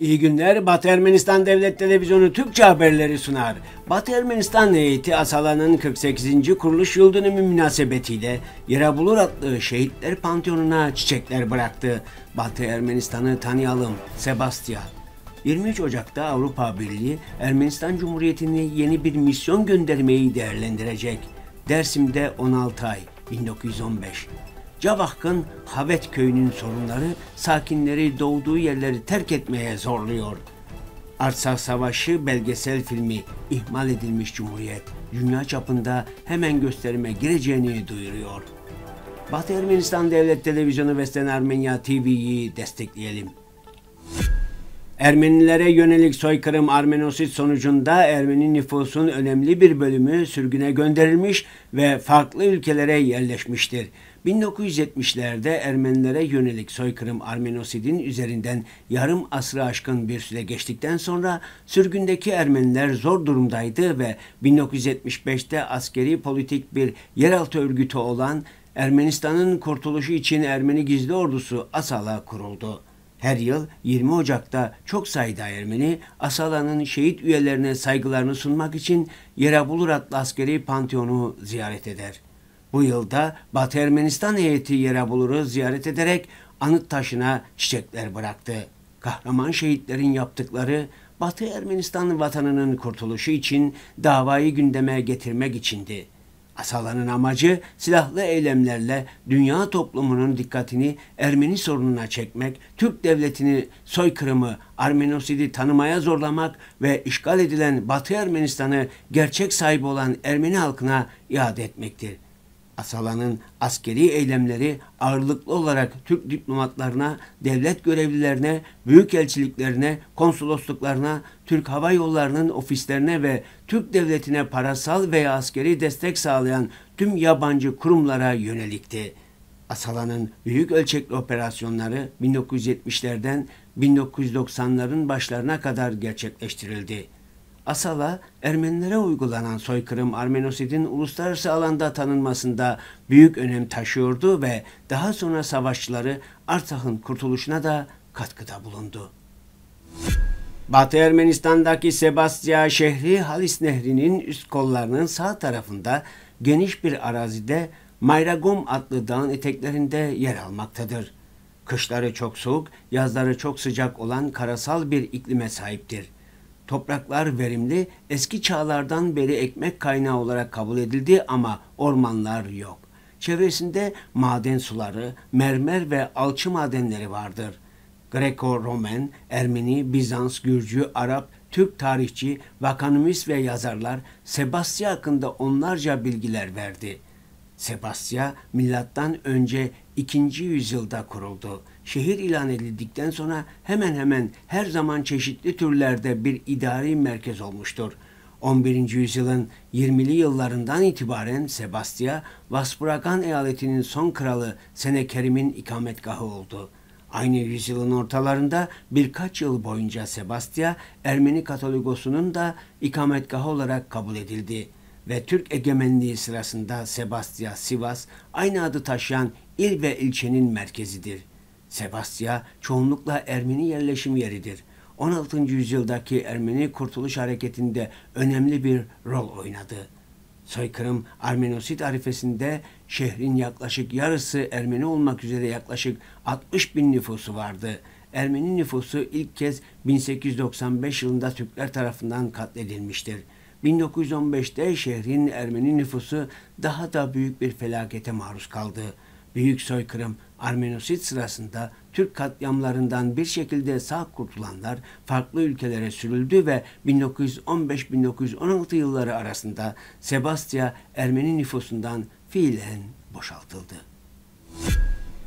İyi günler. Batı Ermenistan Devlet Televizyonu Türkçe haberleri sunar. Batı Ermenistan heyeti Asala'nın 48. kuruluş yıl dönümü münasebetiyle Bulur adlı şehitler panteonuna çiçekler bıraktı. Batı Ermenistan'ı tanıyalım. Sebastian. 23 Ocak'ta Avrupa Birliği Ermenistan Cumhuriyeti'ne yeni bir misyon göndermeyi değerlendirecek. Dersim'de 16 ay 1915. Cavahk'ın Havet köyünün sorunları sakinleri doğduğu yerleri terk etmeye zorluyor. Arsak Savaşı belgesel filmi ihmal edilmiş Cumhuriyet dünya çapında hemen gösterime gireceğini duyuruyor. Batı Ermenistan Devlet Televizyonu ve Sten Armenya TV'yi destekleyelim. Ermenilere yönelik soykırım Armenosit sonucunda Ermeni nüfusun önemli bir bölümü sürgüne gönderilmiş ve farklı ülkelere yerleşmiştir. 1970'lerde Ermenilere yönelik soykırım Armenosid'in üzerinden yarım asrı aşkın bir süre geçtikten sonra sürgündeki Ermeniler zor durumdaydı ve 1975'te askeri politik bir yeraltı örgütü olan Ermenistan'ın kurtuluşu için Ermeni Gizli Ordusu Asala kuruldu. Her yıl 20 Ocak'ta çok sayıda Ermeni Asala'nın şehit üyelerine saygılarını sunmak için Yerabulur adlı askeri panteonu ziyaret eder. Bu yılda Batı Ermenistan heyeti Yerabulur'u ziyaret ederek anıt taşına çiçekler bıraktı. Kahraman şehitlerin yaptıkları Batı Ermenistan vatanının kurtuluşu için davayı gündeme getirmek içindi. Asala'nın amacı silahlı eylemlerle dünya toplumunun dikkatini Ermeni sorununa çekmek, Türk devletini soykırımı, Armenosidi tanımaya zorlamak ve işgal edilen Batı Ermenistan'ı gerçek sahibi olan Ermeni halkına iade etmektir. Asala'nın askeri eylemleri ağırlıklı olarak Türk diplomatlarına, devlet görevlilerine, büyükelçiliklerine, konsolosluklarına, Türk Hava Yolları'nın ofislerine ve Türk devletine parasal veya askeri destek sağlayan tüm yabancı kurumlara yönelikti. Asala'nın büyük ölçekli operasyonları 1970'lerden 1990'ların başlarına kadar gerçekleştirildi. Asala, Ermenilere uygulanan soykırım Armenosid'in uluslararası alanda tanınmasında büyük önem taşıyordu ve daha sonra savaşçıları Artsak'ın kurtuluşuna da katkıda bulundu. Batı Ermenistan'daki Sebastia şehri Halis Nehri'nin üst kollarının sağ tarafında geniş bir arazide Mayragom adlı dağın eteklerinde yer almaktadır. Kışları çok soğuk, yazları çok sıcak olan karasal bir iklime sahiptir. Topraklar verimli, eski çağlardan beri ekmek kaynağı olarak kabul edildi ama ormanlar yok. Çevresinde maden suları, mermer ve alçı madenleri vardır. Greko-Romen, Ermeni, Bizans, Gürcü, Arap, Türk tarihçi, vakanımist ve yazarlar Sebastia hakkında onlarca bilgiler verdi. Sebastia milattan önce 2. yüzyılda kuruldu şehir ilan edildikten sonra hemen hemen her zaman çeşitli türlerde bir idari merkez olmuştur. 11. yüzyılın 20'li yıllarından itibaren Sebastia, Vaspuragan eyaletinin son kralı Senekerim'in ikametgahı oldu. Aynı yüzyılın ortalarında birkaç yıl boyunca Sebastia, Ermeni Katolikosu'nun da ikametgahı olarak kabul edildi ve Türk egemenliği sırasında Sebastia Sivas aynı adı taşıyan il ve ilçenin merkezidir. Sebastia çoğunlukla Ermeni yerleşim yeridir. 16. yüzyıldaki Ermeni Kurtuluş Hareketi'nde önemli bir rol oynadı. Soykırım Armenosit arifesinde şehrin yaklaşık yarısı Ermeni olmak üzere yaklaşık 60 bin nüfusu vardı. Ermeni nüfusu ilk kez 1895 yılında Türkler tarafından katledilmiştir. 1915'te şehrin Ermeni nüfusu daha da büyük bir felakete maruz kaldı. Büyük soykırım Armenosit sırasında Türk katliamlarından bir şekilde sağ kurtulanlar farklı ülkelere sürüldü ve 1915-1916 yılları arasında Sebastia Ermeni nüfusundan fiilen boşaltıldı.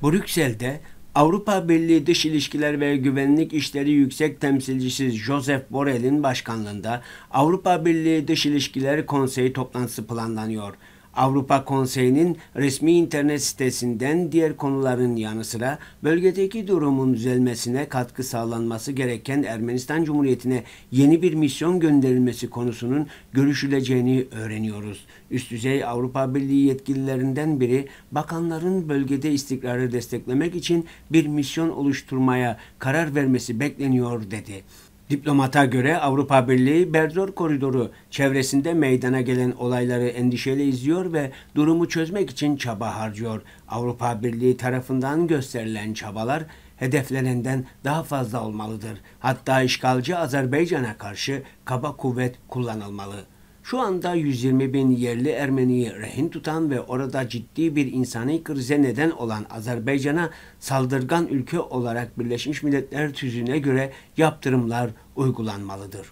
Brüksel'de Avrupa Birliği Dış İlişkiler ve Güvenlik İşleri Yüksek Temsilcisi Joseph Borrell'in başkanlığında Avrupa Birliği Dış İlişkiler Konseyi toplantısı planlanıyor. Avrupa Konseyi'nin resmi internet sitesinden diğer konuların yanı sıra bölgedeki durumun düzelmesine katkı sağlanması gereken Ermenistan Cumhuriyeti'ne yeni bir misyon gönderilmesi konusunun görüşüleceğini öğreniyoruz. Üst düzey Avrupa Birliği yetkililerinden biri bakanların bölgede istikrarı desteklemek için bir misyon oluşturmaya karar vermesi bekleniyor dedi. Diplomata göre Avrupa Birliği Berzor koridoru çevresinde meydana gelen olayları endişeyle izliyor ve durumu çözmek için çaba harcıyor. Avrupa Birliği tarafından gösterilen çabalar hedeflenenden daha fazla olmalıdır. Hatta işgalci Azerbaycan'a karşı kaba kuvvet kullanılmalı. Şu anda 120 bin yerli Ermeniyi rehin tutan ve orada ciddi bir insani krize neden olan Azerbaycan'a saldırgan ülke olarak Birleşmiş Milletler tüzüğüne göre yaptırımlar uygulanmalıdır.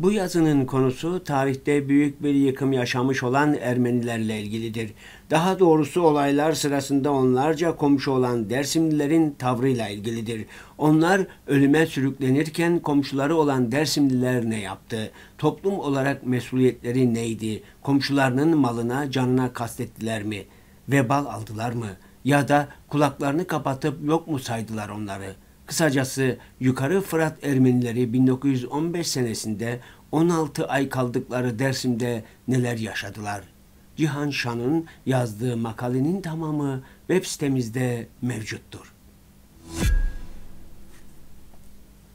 Bu yazının konusu tarihte büyük bir yıkım yaşamış olan Ermenilerle ilgilidir. Daha doğrusu olaylar sırasında onlarca komşu olan Dersimlilerin tavrıyla ilgilidir. Onlar ölüme sürüklenirken komşuları olan Dersimliler ne yaptı? Toplum olarak mesuliyetleri neydi? Komşularının malına, canına kastettiler mi? Vebal aldılar mı? Ya da kulaklarını kapatıp yok mu saydılar onları?'' Kısacası Yukarı Fırat Ermenileri 1915 senesinde 16 ay kaldıkları Dersim'de neler yaşadılar? Cihan Şan'ın yazdığı makalenin tamamı web sitemizde mevcuttur.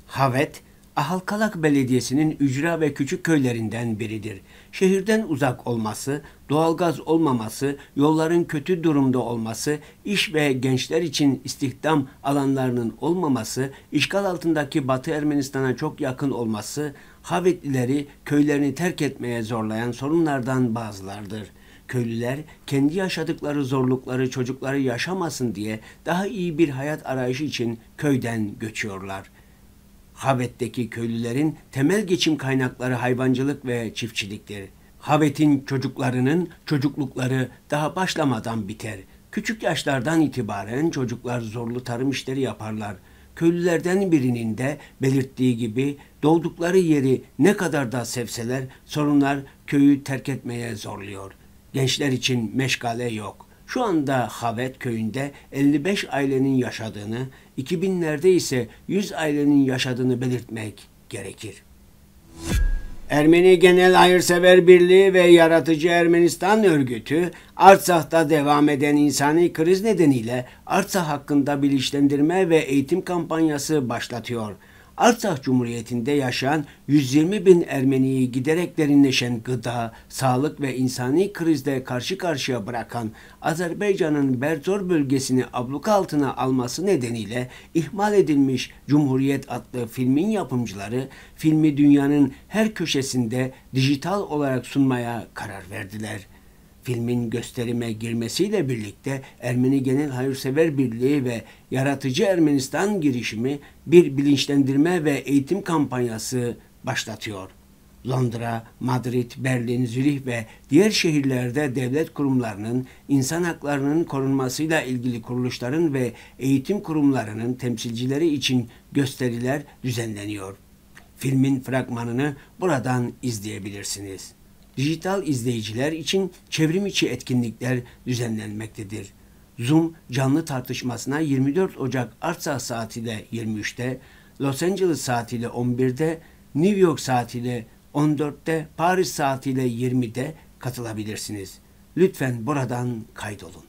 Havet, Ahalkalak Belediyesi'nin ücra ve küçük köylerinden biridir. Şehirden uzak olması, doğalgaz olmaması, yolların kötü durumda olması, iş ve gençler için istihdam alanlarının olmaması, işgal altındaki Batı Ermenistan'a çok yakın olması, Havetlileri köylerini terk etmeye zorlayan sorunlardan bazılardır. Köylüler kendi yaşadıkları zorlukları çocukları yaşamasın diye daha iyi bir hayat arayışı için köyden göçüyorlar.'' Habet'teki köylülerin temel geçim kaynakları hayvancılık ve çiftçiliktir. Habet'in çocuklarının çocuklukları daha başlamadan biter. Küçük yaşlardan itibaren çocuklar zorlu tarım işleri yaparlar. Köylülerden birinin de belirttiği gibi doğdukları yeri ne kadar da sevseler sorunlar köyü terk etmeye zorluyor. Gençler için meşgale yok. Şu anda Havet köyünde 55 ailenin yaşadığını, 2000'lerde ise 100 ailenin yaşadığını belirtmek gerekir. Ermeni Genel Hayırsever Birliği ve Yaratıcı Ermenistan Örgütü, Artsak'ta devam eden insani kriz nedeniyle Artsakh hakkında bilinçlendirme ve eğitim kampanyası başlatıyor. Artsakh Cumhuriyeti'nde yaşayan 120 bin Ermeniyi giderek derinleşen gıda, sağlık ve insani krizde karşı karşıya bırakan Azerbaycan'ın Berzor bölgesini abluka altına alması nedeniyle ihmal edilmiş Cumhuriyet adlı filmin yapımcıları filmi dünyanın her köşesinde dijital olarak sunmaya karar verdiler.'' Filmin gösterime girmesiyle birlikte Ermeni Genel Hayırsever Birliği ve Yaratıcı Ermenistan girişimi bir bilinçlendirme ve eğitim kampanyası başlatıyor. Londra, Madrid, Berlin, Zürih ve diğer şehirlerde devlet kurumlarının insan haklarının korunmasıyla ilgili kuruluşların ve eğitim kurumlarının temsilcileri için gösteriler düzenleniyor. Filmin fragmanını buradan izleyebilirsiniz dijital izleyiciler için çevrim içi etkinlikler düzenlenmektedir. Zoom canlı tartışmasına 24 Ocak Artsakh saatiyle 23'te, Los Angeles saatiyle 11'de, New York saatiyle 14'te, Paris saatiyle 20'de katılabilirsiniz. Lütfen buradan kaydolun.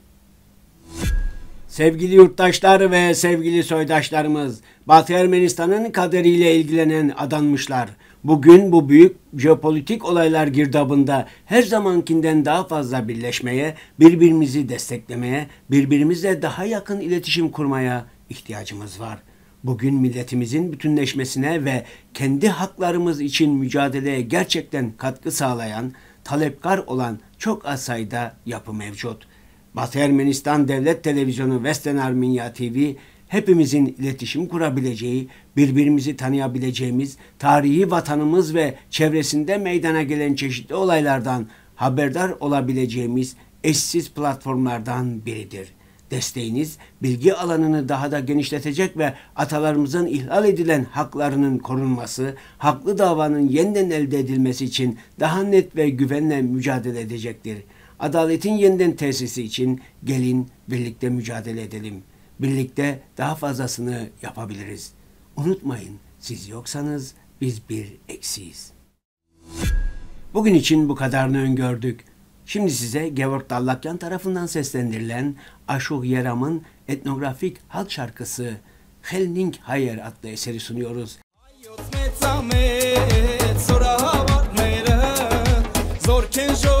Sevgili yurttaşlar ve sevgili soydaşlarımız, Batı Ermenistan'ın kaderiyle ilgilenen adanmışlar. Bugün bu büyük jeopolitik olaylar girdabında her zamankinden daha fazla birleşmeye, birbirimizi desteklemeye, birbirimizle daha yakın iletişim kurmaya ihtiyacımız var. Bugün milletimizin bütünleşmesine ve kendi haklarımız için mücadeleye gerçekten katkı sağlayan, talepkar olan çok az sayıda yapı mevcut. Batı Ermenistan Devlet Televizyonu Western Armenia TV hepimizin iletişim kurabileceği, birbirimizi tanıyabileceğimiz, tarihi vatanımız ve çevresinde meydana gelen çeşitli olaylardan haberdar olabileceğimiz eşsiz platformlardan biridir. Desteğiniz bilgi alanını daha da genişletecek ve atalarımızın ihlal edilen haklarının korunması, haklı davanın yeniden elde edilmesi için daha net ve güvenle mücadele edecektir. Adaletin yeniden tesisi için gelin birlikte mücadele edelim. Birlikte daha fazlasını yapabiliriz. Unutmayın siz yoksanız biz bir eksiyiz. Bugün için bu kadarını öngördük. Şimdi size Georg Dallakyan tarafından seslendirilen Aşuh Yeram'ın etnografik halk şarkısı Helning Hayer adlı eseri sunuyoruz. Zor